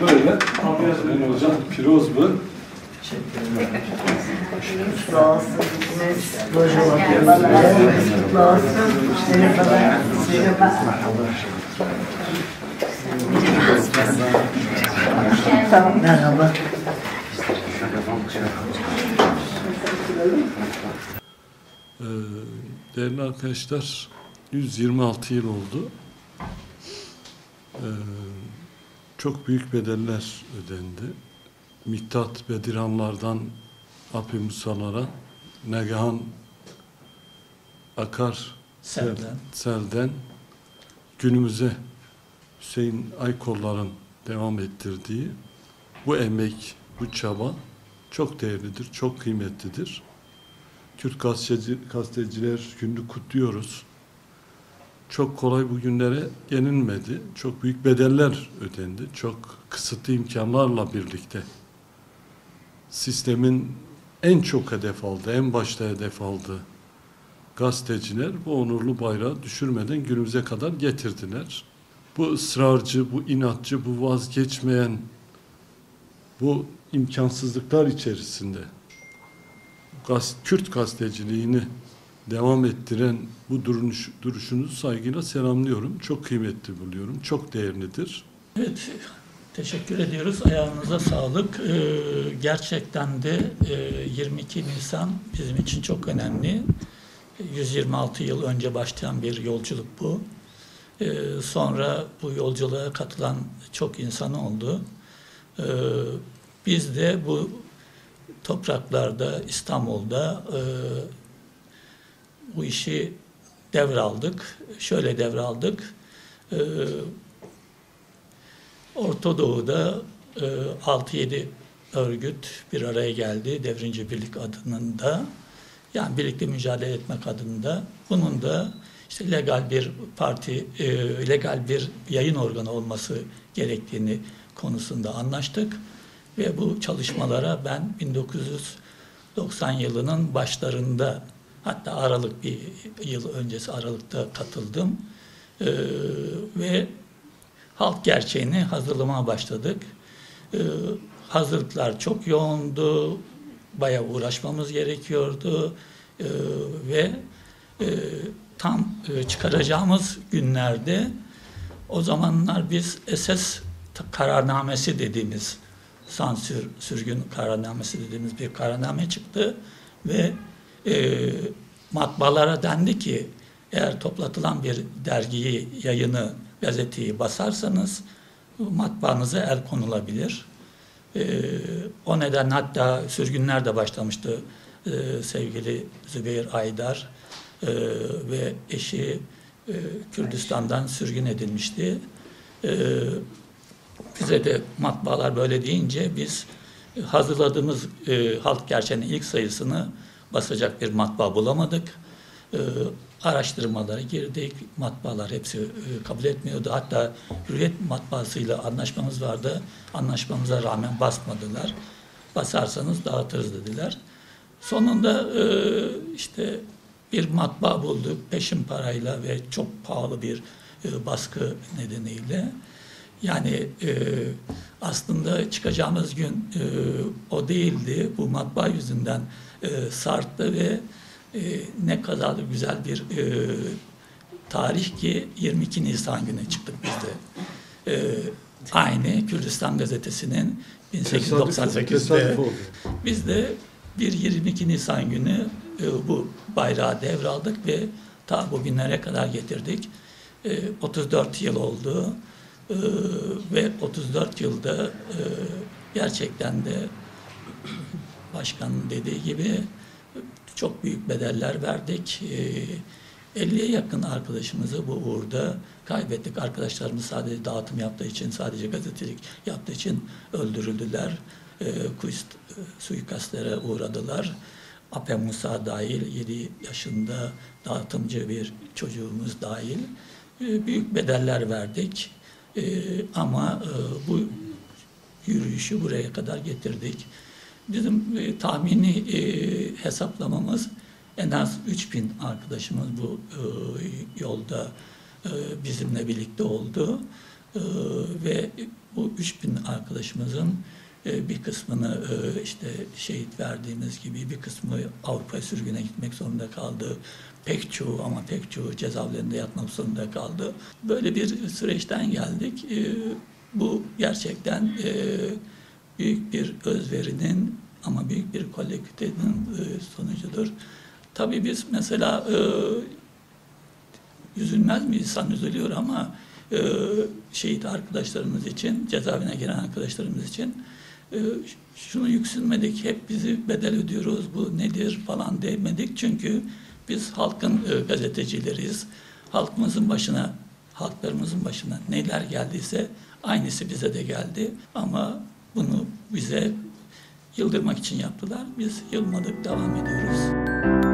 Böyle Afiyet hocam piroz bu. Kutlu olsun. Kutlu olsun. Tamam. Merhaba. Ee, değerli arkadaşlar 126 yıl oldu. Ee, çok büyük bedeller ödendi. Miktat ve dirhamlardan Api Musalara, Negahan Akar Selden. Selden günümüze Hüseyin Aykolların devam ettirdiği bu emek, bu çaba çok değerlidir, çok kıymetlidir. Gazeteci, gazeteciler gününü kutluyoruz. Çok kolay bu günlere yenilmedi. Çok büyük bedeller ödendi. Çok kısıtlı imkanlarla birlikte sistemin en çok hedef aldığı, en başta hedef aldığı gazeteciler bu onurlu bayrağı düşürmeden günümüze kadar getirdiler. Bu ısrarcı, bu inatçı, bu vazgeçmeyen, bu imkansızlıklar içerisinde gaz, Kürt gazeteciliğini devam ettiren bu duruş, duruşunuzu saygıyla selamlıyorum. Çok kıymetli buluyorum. Çok değerlidir. Evet, teşekkür ediyoruz. Ayağınıza sağlık. Ee, gerçekten de e, 22 Nisan bizim için çok önemli. 126 yıl önce başlayan bir yolculuk bu. Ee, sonra bu yolculuğa katılan çok insan oldu. Ee, biz de bu topraklarda, İstanbul'da e, bu işi devraldık. Şöyle devraldık. Ee, Orta Doğu'da e, 6-7 örgüt bir araya geldi. Devrimci Birlik adında. Yani birlikte mücadele etmek adında. Bunun da işte legal bir parti, e, legal bir yayın organı olması gerektiğini konusunda anlaştık. Ve bu çalışmalara ben 1990 yılının başlarında hatta Aralık bir yıl öncesi Aralık'ta katıldım. Ee, ve halk gerçeğini hazırlamaya başladık. Ee, hazırlıklar çok yoğundu, bayağı uğraşmamız gerekiyordu Ee, ve e, tam e, çıkaracağımız günlerde o zamanlar biz SS kararnamesi dediğimiz sansür, sürgün kararnamesi dediğimiz bir kararname çıktı ve e, matbaalara dendi ki eğer toplatılan bir dergiyi, yayını, gazeteyi basarsanız matbaanıza el konulabilir. E, o neden hatta sürgünler de başlamıştı. E, sevgili Zübeyir Aydar e, ve eşi e, Kürdistan'dan sürgün edilmişti. E, bize de matbaalar böyle deyince biz hazırladığımız e, halk gerçeğinin ilk sayısını basacak bir matbaa bulamadık. E, araştırmalara girdik. Matbaalar hepsi e, kabul etmiyordu. Hatta Hürriyet matbaasıyla anlaşmamız vardı. Anlaşmamıza rağmen basmadılar. Basarsanız dağıtırız dediler. Sonunda e, işte bir matbaa bulduk peşin parayla ve çok pahalı bir e, baskı nedeniyle. Yani e, aslında çıkacağımız gün e, o değildi. Bu matbaa yüzünden e, sarttı ve e, ne kadar da güzel bir e, tarih ki 22 Nisan günü çıktık biz de. E, aynı Kürdistan Gazetesi'nin 1898'de Tesadüf oldu. biz de bir 22 Nisan günü e, bu bayrağı devraldık ve ta bugünlere kadar getirdik. E, 34 yıl oldu. Ee, ve 34 yılda e, gerçekten de başkanın dediği gibi çok büyük bedeller verdik. E, 50'ye yakın arkadaşımızı bu uğurda kaybettik. Arkadaşlarımız sadece dağıtım yaptığı için, sadece gazetecilik yaptığı için öldürüldüler. E, kuist, e, suikastlere uğradılar. Ape Musa dahil 7 yaşında dağıtımcı bir çocuğumuz dahil e, büyük bedeller verdik. Ee, ama e, bu yürüyüşü buraya kadar getirdik. Bizim e, tahmini e, hesaplamamız en az 3000 arkadaşımız bu e, yolda e, bizimle birlikte oldu. E, ve bu 3000 arkadaşımızın e, bir kısmını e, işte şehit verdiğimiz gibi bir kısmı Avrupa sürgüne gitmek zorunda kaldı. Pek çoğu ama pek çoğu cezaevlerinde yatmak zorunda kaldı. Böyle bir süreçten geldik. E, Bu gerçekten e, büyük bir özverinin ama büyük bir kolektivitenin e, sonucudur. Tabii biz mesela e, üzülmez mi insan üzülüyor ama e, şehit arkadaşlarımız için, cezaevine giren arkadaşlarımız için e, şunu yüksünmedik, hep bizi bedel ödüyoruz, bu nedir falan demedik. Çünkü biz halkın e, gazetecileriyiz. Halkımızın başına, halklarımızın başına neler geldiyse aynısı bize de geldi. Ama bunu bize yıldırmak için yaptılar. Biz yılmadık, devam ediyoruz.